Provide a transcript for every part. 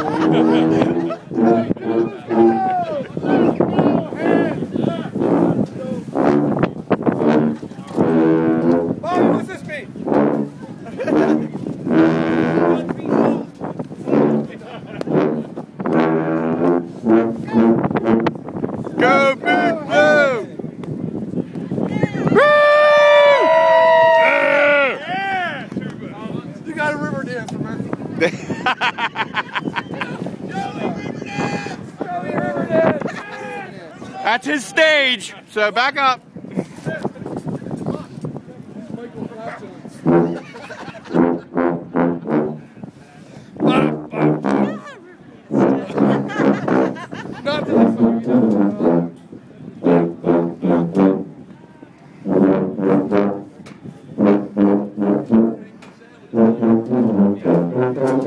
Go, big go! You got a river dance, man. That's his stage, so back up. Not this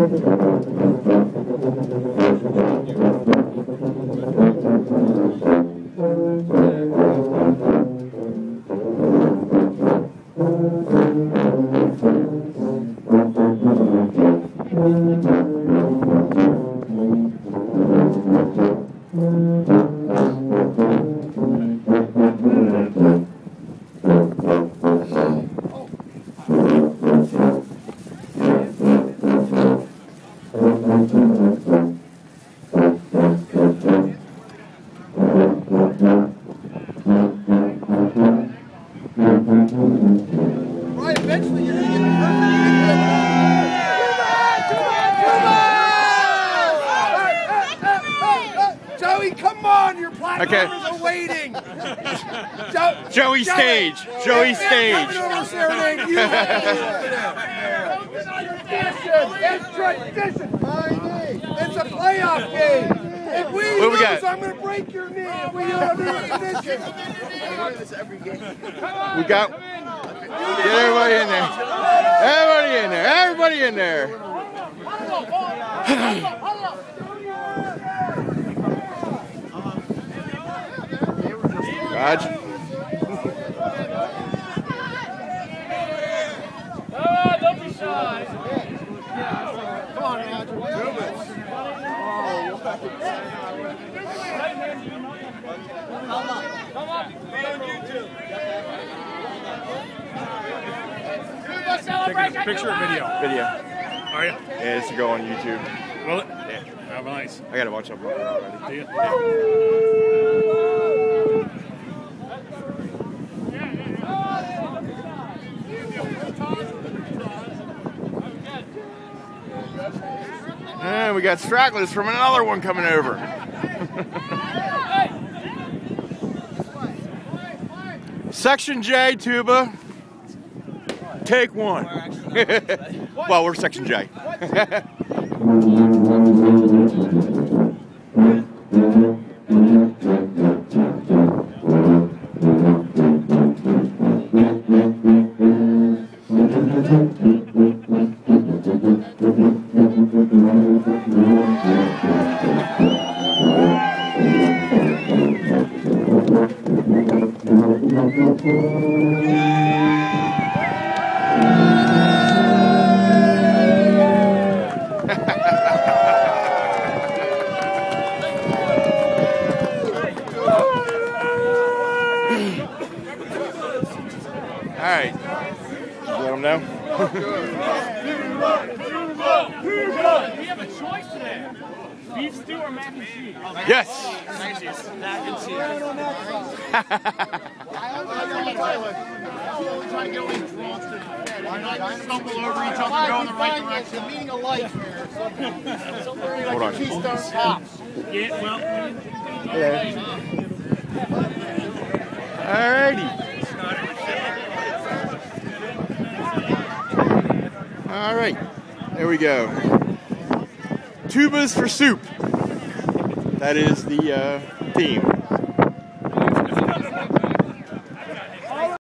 Right, on, your platformers waiting. Jo- Joey stage, Joey stage. Coming over serenade you. It's tradition. It's a playoff game. If we What we got? I'm gonna break your knee. If we don't do tradition. We got. Get everybody in there. Everybody in there. Everybody in there. Raj. Oh, don't be shy. Take a picture or video? Video. Are you? Yeah, this will go on YouTube. Will it? Yeah. Have a nice. I got a bunch of them already. Do you? And we got stragglers from another one coming over. Section J, tuba. Take one. well, we're Section J. All right. Let them know. We have a choice today. Beef stew or mac and cheese? Yes. Mac and cheese. Stumble over each other, go in the right direction. The meaning of life here. Hold on. Keystone Pops. Yeah, well, All All right. There we go. Tubas for soup. That is the uh, team.